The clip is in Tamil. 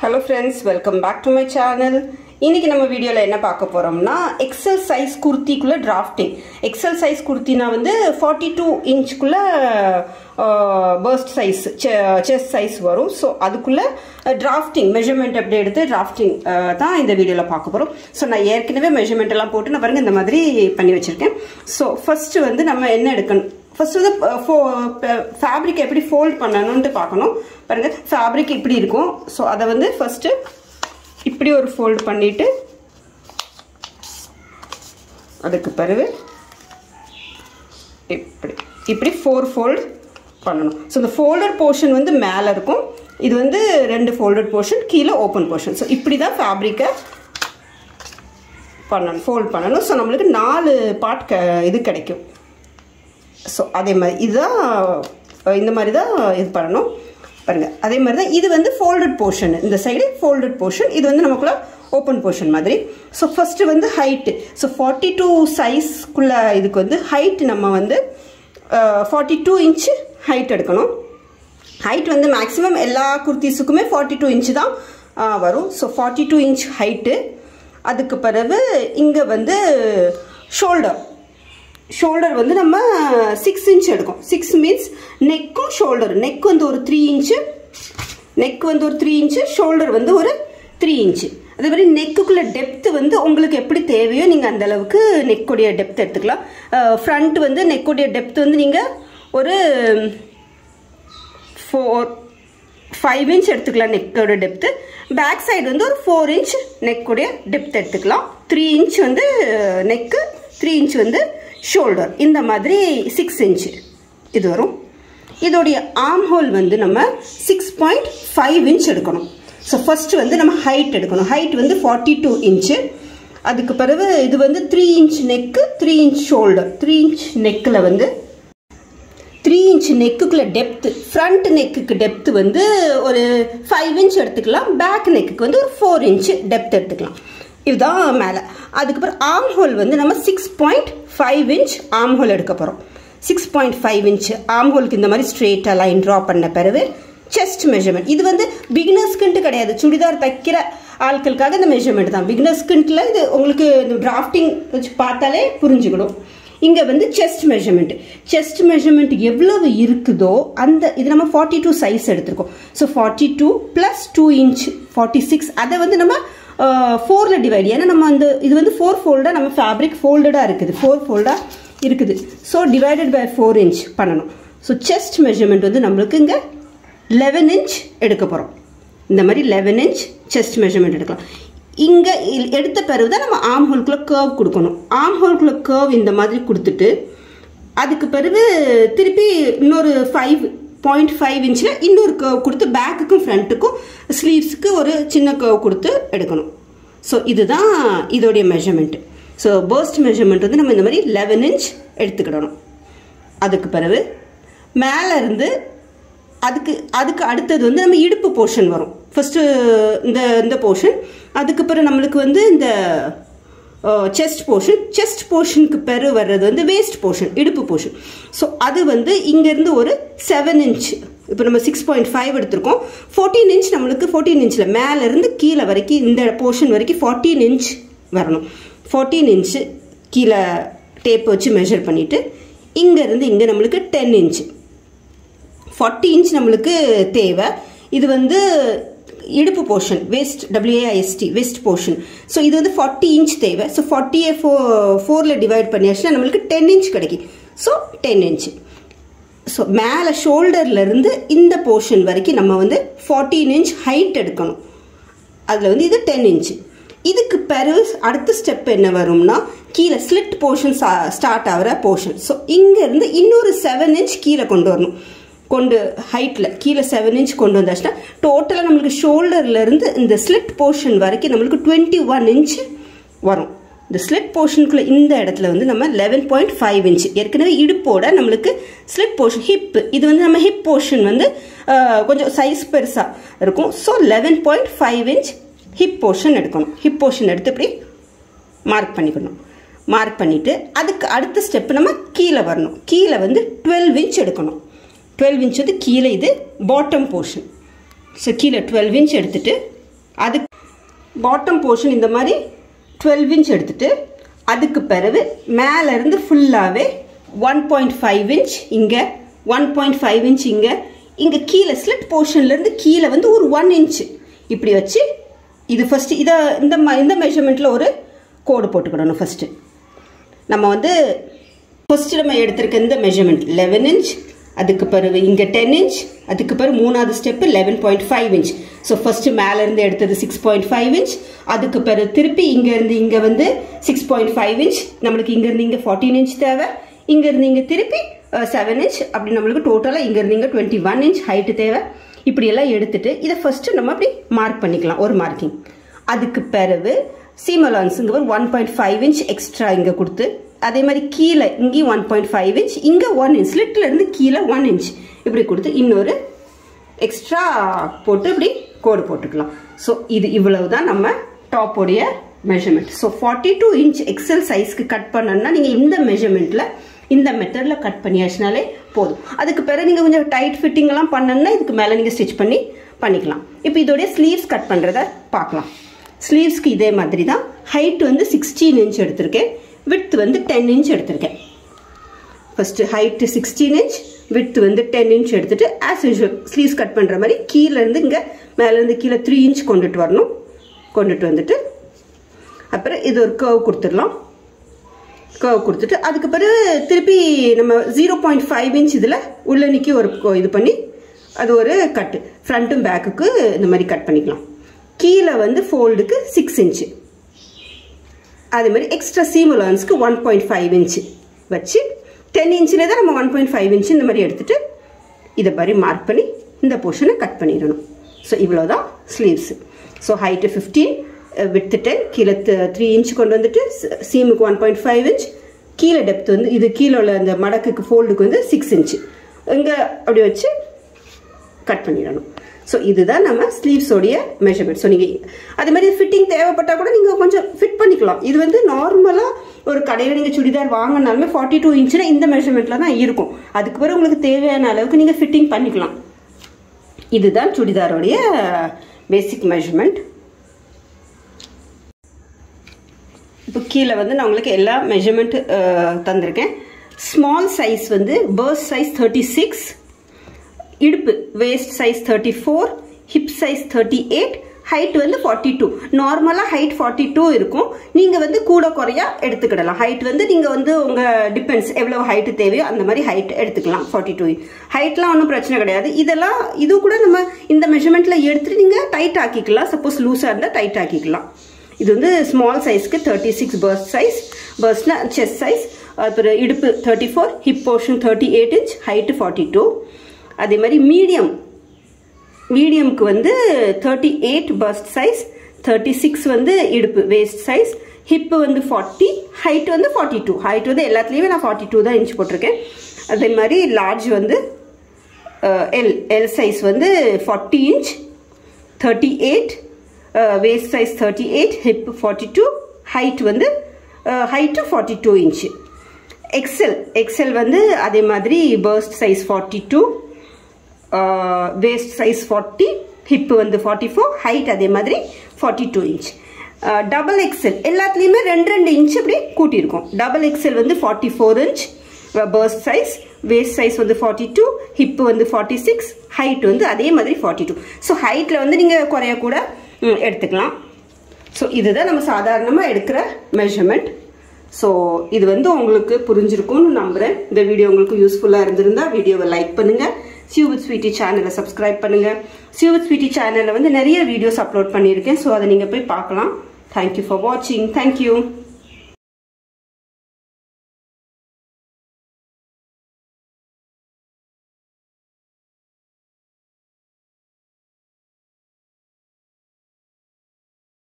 Hello friends welcome back to my channel இன்றைக்கி நம்ம வீடியோவில் என்ன பார்க்க போகிறோம்னா எக்ஸல் சைஸ் குர்த்திக்குள்ளே டிராஃப்டிங் எக்ஸல் சைஸ் குர்த்தினா வந்து ஃபார்ட்டி டூ இன்ச்சுக்குள்ளே பர்ஸ்ட் சைஸ் செஸ்ட் சைஸ் வரும். ஸோ அதுக்குள்ளே டிராஃப்டிங் மெஷர்மெண்ட் எப்படி எடுத்து டிராஃப்டிங் தான் இந்த வீடியோவில் பார்க்க போகிறோம் ஸோ நான் ஏற்கனவே மெஷர்மெண்ட் எல்லாம் போட்டு நான் பாருங்க இந்த மாதிரி பண்ணி வச்சுருக்கேன். ஸோ ஃபஸ்ட்டு வந்து நம்ம என்ன எடுக்கணும்? ஃபஸ்ட்டு வந்து ஃபேப்ரிக் எப்படி ஃபோல்ட் பண்ணணும்ட்டு பார்க்கணும். பாருங்கள் ஃபேப்ரிக் இப்படி இருக்கும். ஸோ அதை வந்து ஃபஸ்ட்டு இப்படி ஒரு ஃபோல்ட் பண்ணிவிட்டு அதுக்கு பிறகு இப்படி இப்படி ஃபோர் ஃபோல்டு பண்ணணும். ஸோ இந்த ஃபோல்டர் போர்ஷன் வந்து மேலே இருக்கும். இது வந்து ரெண்டு ஃபோல்டட் போர்ஷன் கீழே ஓப்பன் போர்ஷன் ஸோ இப்படி தான் ஃபேப்ரிக்கை பண்ணணும் ஃபோல்ட் பண்ணணும். ஸோ நம்மளுக்கு நாலு பார்ட் க இது கிடைக்கும். ஸோ அதே மாதிரி இதுதான் இந்த மாதிரி தான் இது பண்ணணும். பாருங்கள் அதே மாதிரி தான் இது வந்து ஃபோல்டட் போர்ஷன் இந்த சைடு ஃபோல்டட் போர்ஷன் இது வந்து நமக்குள்ள ஓப்பன் போர்ஷன் மாதிரி. ஸோ ஃபஸ்ட்டு வந்து ஹைட்டு ஸோ ஃபார்ட்டி டூ சைஸ்க்குள்ளே இதுக்கு வந்து ஹைட் நம்ம வந்து ஃபார்ட்டி டூ இன்ச்சு ஹைட் எடுக்கணும். ஹைட் வந்து மேக்ஸிமம் எல்லா குர்த்திஸுக்குமே ஃபார்ட்டி டூ இன்ச்சு தான் வரும். So forty two inch height அதுக்கு பிறகு இங்கே வந்து ஷோல்டர் ஷோல்டர் வந்து நம்ம சிக்ஸ் இன்ச் எடுக்கும். சிக்ஸ் மீன்ஸ் நெக்கும் ஷோல்டர் நெக் வந்து ஒரு த்ரீ இன்ச்சு நெக் வந்து ஒரு த்ரீ இன்ச்சு ஷோல்டர் வந்து ஒரு த்ரீ இன்ச்சு அதே மாதிரி நெக்குக்குள்ள டெப்த்து வந்து உங்களுக்கு எப்படி தேவையோ நீங்கள் அந்தளவுக்கு நெக்கோடைய நெக்குடைய டெப்த் எடுத்துக்கலாம். ஃப்ரண்ட் வந்து நெக்குடைய டெப்த் வந்து நீங்கள் ஒரு ஃபோர் ஃபைவ் இன்ச் எடுத்துக்கலாம் நெக்கோட டெப்த்து பேக் சைடு வந்து ஒரு ஃபோர் இன்ச் நெக்குடைய டெப்த் எடுத்துக்கலாம். த்ரீ இன்ச் வந்து நெக்கு த்ரீ இன்ச் வந்து ஷோல்டர் இந்த மாதிரி சிக்ஸ் இன்ச்சு இது வரும். இதோடைய ஆர்ம் ஹோல் வந்து நம்ம சிக்ஸ் பாயிண்ட் ஃபைவ் இன்ச் எடுக்கணும். ஸோ ஃபஸ்ட்டு வந்து நம்ம ஹைட் எடுக்கணும். ஹைட் வந்து ஃபார்ட்டி டூ இன்ச்சு அதுக்கு பிறகு இது வந்து three inch neck three inch shoulder three inch நெக்கில் வந்து த்ரீ இன்ச் நெக்குக்குள்ளே டெப்த்து ஃப்ரண்ட் நெக்குக்கு டெப்த்து வந்து ஒரு ஃபைவ் இன்ச் எடுத்துக்கலாம். பேக் நெக்குக்கு வந்து ஒரு ஃபோர் இன்ச் டெப்த் எடுத்துக்கலாம். இதுதான் மேலே. அதுக்கப்புறம் ஆம் ஹோல் வந்து நம்ம six point five inch arm hole எடுக்க போகிறோம் சிக்ஸ் பாயிண்ட் ஃபைவ் இன்ச் ஆம் ஹோலுக்கு இந்த மாதிரி ஸ்ட்ரெயிட்டாக லைன் ட்ரா பண்ண பிறகு செஸ்ட் மெஷர்மெண்ட் இது வந்து பிகினர்ஸ்க்குன்ட்டு கிடையாது. சுடிதார் தைக்கிற ஆட்களுக்காக இந்த மெஷர்மெண்ட் தான். பிகினர்ஸ்க்குன்ட்டில் இது உங்களுக்கு இந்த டிராஃப்டிங் வச்சு பார்த்தாலே புரிஞ்சுக்கணும் இங்கே வந்து செஸ்ட் மெஷர்மெண்ட் செஸ்ட் மெஷர்மெண்ட் எவ்வளவு இருக்குதோ அந்த இது நம்ம ஃபார்ட்டி டூ சைஸ் எடுத்திருக்கோம். So forty two plus two inch forty six அதை வந்து நம்ம ஃபோரில் டிவைட் ஏன்னா நம்ம அந்த இது வந்து ஃபோர் ஃபோல்டாக நம்ம ஃபேப்ரிக் ஃபோல்டடாக இருக்குது. ஃபோர் ஃபோல்டாக இருக்குது. So divided by four inch பண்ணணும். ஸோ செஸ்ட் மெஷர்மெண்ட் வந்து நம்மளுக்கு இங்கே லெவன் இன்ச் எடுக்க போகிறோம் இந்த மாதிரி லெவன் இன்ச் செஸ்ட் மெஷர்மெண்ட் எடுக்கலாம். இங்கே எடுத்த பிறகு தான் நம்ம ஆம் ஹோல்குள்ளே கேர்வ் கொடுக்கணும். ஆம் ஹோல்குள்ளே கேர்வ் இந்த மாதிரி கொடுத்துட்டு அதுக்கு பிறகு திருப்பி இன்னொரு ஃபைவ் பாயிண்ட் ஃபைவ் இன்ச்சில் இன்னொரு கர்வ் கொடுத்து பேக்குக்கும் ஃப்ரண்ட்டுக்கும் ஸ்லீவ்ஸுக்கு ஒரு சின்ன கர்வ் கொடுத்து எடுக்கணும். ஸோ இதுதான் இதோடைய மெஷர்மெண்ட்டு ஸோ பர்ஸ்ட் மெஷர்மெண்ட் வந்து நம்ம இந்த மாதிரி லெவன் இன்ச் எடுத்துக்கிடணும். அதுக்கு பிறகு மேலே இருந்து அதுக்கு அதுக்கு அடுத்தது வந்து நம்ம இடுப்பு போர்ஷன் வரும். ஃபஸ்ட்டு இந்த இந்த போர்ஷன் அதுக்கு பிறகு நம்மளுக்கு வந்து இந்த செஸ்ட் போர்ஷன் செஸ்ட் போர்ஷனுக்கு பெரு வர்றது வந்து வேஸ்ட் போர்ஷன் இடுப்பு போர்ஷன் ஸோ அது வந்து இங்கேருந்து ஒரு செவன் இன்ச் இப்போ நம்ம சிக்ஸ் பாயிண்ட் ஃபைவ் எடுத்திருக்கோம். ஃபோர்டீன் இன்ச் நம்மளுக்கு ஃபோர்டீன் இன்ச்சில் மேலேருந்து கீழே வரைக்கும் இந்த போர்ஷன் வரைக்கும் ஃபார்ட்டீன் இன்ச் வரணும். ஃபோர்டீன் இன்ச்சு கீழே டேப் வச்சு மெஷர் பண்ணிவிட்டு இங்கேருந்து இங்கே நம்மளுக்கு டென் இன்ச்சு ஃபார்ட்டி இன்ச் நம்மளுக்கு தேவை. இது வந்து இடுப்பு portion waist W A I S T waist portion so இது வந்து ஃபார்ட்டி இன்ச் தேவை. ஸோ ஃபார்ட்டியை ஃபோ ஃபோரில் டிவைட் பண்ணியாச்சுன்னா நம்மளுக்கு டென் இன்ச் கிடைக்கும். ஸோ டென் இன்ச் ஸோ மேலே ஷோல்டர்லேருந்து இந்த போர்ஷன் வரைக்கும் நம்ம வந்து ஃபார்ட்டீன் இன்ச் ஹைட் எடுக்கணும். அதில் வந்து இது டென் இன்ச் இதுக்கு பிறகு அடுத்த ஸ்டெப் என்ன வரும்னா கீழே ஸ்லிட் போர்ஷன் ஸ்டார்ட் ஆகிற போர்ஷன் ஸோ இங்கேருந்து இன்னொரு செவன் இன்ச் கீழே கொண்டு வரணும். கொண்டு ஹைட்டில் கீழே செவன் இன்ச் கொண்டு வந்தாச்சுன்னா டோட்டலாக நம்மளுக்கு ஷோல்டர்லேருந்து இந்த ஸ்லிட் போர்ஷன் வரைக்கும் நம்மளுக்கு டுவெண்ட்டி ஒன் இன்ச் வரும். இந்த ஸ்லிட் போர்ஷனுக்குள்ள இந்த இடத்துல வந்து நம்ம லெவன் பாயிண்ட் ஃபைவ் இன்ச் ஏற்கனவே இடுப்போட நம்மளுக்கு ஸ்லிட் போர்ஷன் ஹிப் இது வந்து நம்ம ஹிப் போர்ஷன் வந்து கொஞ்சம் சைஸ் பெருசாக இருக்கும். So eleven point five inch hip portion எடுக்கணும். ஹிப் போர்ஷன் எடுத்து இப்படி மார்க் பண்ணிக்கணும். மார்க் பண்ணிவிட்டு அதுக்கு அடுத்த ஸ்டெப் நம்ம கீழே வரணும். கீழே வந்து டுவெல் இன்ச் எடுக்கணும். டுவெல் இன்ச் வந்து கீழே இது பாட்டம் போர்ஷன் ஸோ கீழே டுவெல் இன்ச் எடுத்துகிட்டு அது பாட்டம் போர்ஷன் இந்த மாதிரி டுவெல் இன்ச் எடுத்துகிட்டு அதுக்கு பிறகு மேலேருந்து ஃபுல்லாகவே ஒன் பாயிண்ட் ஃபைவ் இன்ச் இங்கே ஒன் பாயிண்ட் ஃபைவ் இன்ச் இங்கே இங்கே கீழே ஸ்லிட் போர்ஷன்லேருந்து கீழே வந்து ஒரு ஒன் இன்ச் இப்படி வச்சு இது ஃபஸ்ட்டு இதை இந்த ம இந்த மெஷர்மெண்ட்டில் ஒரு கோடு போட்டுக்கிடணும் ஃபஸ்ட்டு நம்ம வந்து ஃபஸ்ட்டு நம்ம எடுத்திருக்க இந்த மெஷர்மெண்ட் லெவன் இன்ச் அதுக்கு பிறகு இங்கே டென் இன்ச் அதுக்கு பிறகு மூணாவது step eleven point five inch so first மேலேருந்து எடுத்தது சிக்ஸ் பாயிண்ட் ஃபைவ் இன்ச் அதுக்கு பிறகு திருப்பி இங்கேருந்து இங்கே வந்து சிக்ஸ் பாயிண்ட் ஃபைவ் இன்ச் நம்மளுக்கு இங்கேருந்து இங்கே ஃபார்ட்டீன் இன்ச் தேவை. இங்கேருந்து இங்கே திருப்பி செவன் இன்ச் அப்படி நம்மளுக்கு டோட்டலாக இங்கேருந்து இங்கே டுவெண்ட்டி ஒன் இன்ச் ஹைட்டு தேவை. இப்படியெல்லாம் எடுத்துட்டு இதை ஃபஸ்ட்டு நம்ம அப்படி மார்க் பண்ணிக்கலாம் ஒரு மார்க்கிங் அதுக்கு பிறகு சீமலான்ஸுங்க ஒரு one point five inch extra இங்கே கொடுத்து அதே மாதிரி கீழே இங்கேயும் ஒன் பாயிண்ட் ஃபைவ் இன்ச் இங்கே ஒன் இன்ச் ஸ்லிட்லேருந்து கீழே ஒன் இன்ச் இப்படி கொடுத்து இன்னொரு எக்ஸ்ட்ரா போட்டு இப்படி கோடு போட்டுக்கலாம். ஸோ இது இவ்வளவு தான் நம்ம டாப்போடைய measurement so forty two inch XL சைஸ்க்கு கட் பண்ணணும்னா நீங்கள் இந்த மெஷர்மெண்ட்டில் இந்த மெத்தடில் கட் பண்ணியாச்சுனாலே போதும். அதுக்கு பிறகு நீங்கள் கொஞ்சம் டைட் ஃபிட்டிங்லாம் பண்ணணும்னா இதுக்கு மேலே நீங்கள் ஸ்டிச் பண்ணி பண்ணிக்கலாம். இப்போ இதோடைய ஸ்லீவ்ஸ் கட் பண்ணுறத பார்க்கலாம். ஸ்லீவ்ஸ்க்கு இதே மாதிரி தான் ஹைட் வந்து சிக்ஸ்டீன் இன்ச் எடுத்திருக்கேன். விட்த் வந்து டென் இன்ச் எடுத்திருக்கேன். First height sixteen inch width வந்து டென் இன்ச் எடுத்துகிட்டு ஆஸ் யூஷுவல் ஸ்லீவ்ஸ் கட் பண்ணுற மாதிரி கீழேருந்து இங்கே மேலேருந்து கீழே த்ரீ இன்ச் கொண்டுட்டு வரணும். கொண்டுட்டு வந்துட்டு அப்புறம் இது ஒரு கர்வ் கொடுத்துடலாம். கர்வ் கொடுத்துட்டு அதுக்கு பிறகு திருப்பி நம்ம ஜீரோ பாயிண்ட் ஃபைவ் இன்ச் இதில் உள்ளன்னைக்கு ஒரு இது பண்ணி அது ஒரு கட்டு ஃப்ரண்ட்டும் பேக்குக்கு இந்த மாதிரி கட் பண்ணிக்கலாம். கீழே வந்து ஃபோல்டுக்கு சிக்ஸ் இன்ச்சு அதே மாதிரி எக்ஸ்ட்ரா சீமுலான்ஸ்க்கு ஒன் பாயிண்ட் ஃபைவ் இன்ச்சு வச்சு டென் இன்ச்சில் தான் நம்ம ஒன் பாயிண்ட் ஃபைவ் இன்ச்சு இந்த மாதிரி எடுத்துட்டு இதை மாதிரி மார்க் பண்ணி இந்த போர்ஷனை கட் பண்ணிடணும். ஸோ இவ்வளோ தான் sleeves so height fifteen width ten கீழே த்ரீ இன்ச் கொண்டு வந்துட்டு சீமுக்கு ஒன் பாயிண்ட் ஃபைவ் இன்ச் கீழே டெப்த் வந்து இது கீழே உள்ள அந்த மடக்குக்கு ஃபோல்டுக்கு வந்து சிக்ஸ் இன்ச்சு இங்கே அப்படி வச்சு கட் பண்ணிடணும். ஸோ இதுதான் நம்ம ஸ்லீவ்ஸோடைய மெஷர்மெண்ட் ஸோ நீங்கள் அதே மாதிரி ஃபிட்டிங் தேவைப்பட்டால் கூட நீங்கள் கொஞ்சம் ஃபிட் பண்ணிக்கலாம். இது வந்து நார்மலாக ஒரு கடையில் நீங்கள் சுடிதார் வாங்கினாலுமே ஃபார்ட்டி டூ இன்ச்சில் இந்த மெஷர்மெண்ட்டில் தான் இருக்கும். அதுக்கு பிறகு உங்களுக்கு தேவையான அளவுக்கு நீங்கள் ஃபிட்டிங் பண்ணிக்கலாம். இதுதான் சுடிதாரோடைய பேசிக் மெஷர்மெண்ட் இப்போ கீழே வந்து நான் உங்களுக்கு எல்லா மெஷர்மெண்ட் தந்திருக்கேன். ஸ்மால் சைஸ் வந்து பேர்ஸ் சைஸ் தேர்ட்டி சிக்ஸ் இடுப்பு waist size thirty four hip size thirty eight height வந்து ஃபார்ட்டி டூ நார்மலாக ஹைட் ஃபார்ட்டி டூ இருக்கும். நீங்கள் வந்து கூட குறையா எடுத்துக்கிடலாம். ஹைட் வந்து நீங்கள் வந்து உங்கள் டிபெண்ட்ஸ் எவ்வளோ ஹைட்டு தேவையோ அந்த மாதிரி ஹைட் எடுத்துக்கலாம் ஃபார்ட்டி டூ ஹைட்லாம் ஒன்றும் பிரச்சனை கிடையாது. இதெல்லாம் இது கூட நம்ம இந்த மெஷர்மெண்ட்டில் எடுத்துகிட்டு நீங்கள் டைட் ஆக்கிக்கலாம். சப்போஸ் லூஸாக இருந்தால் டைட் ஆக்கிக்கலாம். இது வந்து ஸ்மால் சைஸ்க்கு தேர்ட்டி சிக்ஸ் பர்ஸ்ட் சைஸ் பர்ஸ்ட்னா செஸ்ட் சைஸ் அப்புறம் இடுப்பு thirty four hip portion thirty eight inch height forty two அதே மாதிரி மீடியம். மீடியம்க்கு வந்து thirty eight bust size thirty six வந்து இடுப்பு வேஸ்ட் சைஸ் ஹிப்பு வந்து ஃபார்ட்டி ஹைட் வந்து ஃபார்ட்டி டூ ஹைட் வந்து எல்லாத்துலேயுமே நான் ஃபார்ட்டி டூ தான் இன்ச் போட்டிருக்கேன். அதே மாதிரி லார்ஜ் வந்து எல் எல் சைஸ் வந்து forty inch thirty eight waist size thirty eight hip forty two height வந்து height forty two inch XL XL வந்து அதே மாதிரி bust size forty two waist size forty hip வந்து ஃபார்ட்டி ஃபோர் ஹைட் அதே மாதிரி forty two inch double XL எல்லாத்துலேயுமே ரெண்டு ரெண்டு இன்ச் அப்படி கூட்டியிருக்கோம். டபுள் எக்ஸல் வந்து forty four inch bust size waist size வந்து ஃபார்ட்டி டூ ஹிப்பு வந்து ஃபார்ட்டி சிக்ஸ் ஹைட் வந்து அதே மாதிரி ஃபார்ட்டி டூ ஸோ ஹைட்டில் வந்து நீங்கள் குறைய கூட எடுத்துக்கலாம். ஸோ இதுதான் நம்ம சாதாரணமாக எடுக்கிற மெஷர்மெண்ட் ஸோ இது வந்து உங்களுக்கு புரிஞ்சிருக்கும்னு நம்புகிறேன் இந்த வீடியோ உங்களுக்கு யூஸ்ஃபுல்லாக இருந்திருந்தால் வீடியோவை லைக் பண்ணுங்கள் சியூ ஸ்வீட்டி சேனலை சப்ஸ்கிரைப் பண்ணுங்கள் சியூ ஸ்வீட்டி சேனலில் வந்து நிறைய வீடியோஸ் அப்லோட் பண்ணியிருக்கேன். ஸோ அதை நீங்கள் போய் பார்க்கலாம். தேங்க்யூ ஃபார் வாட்சிங் தேங்க்யூ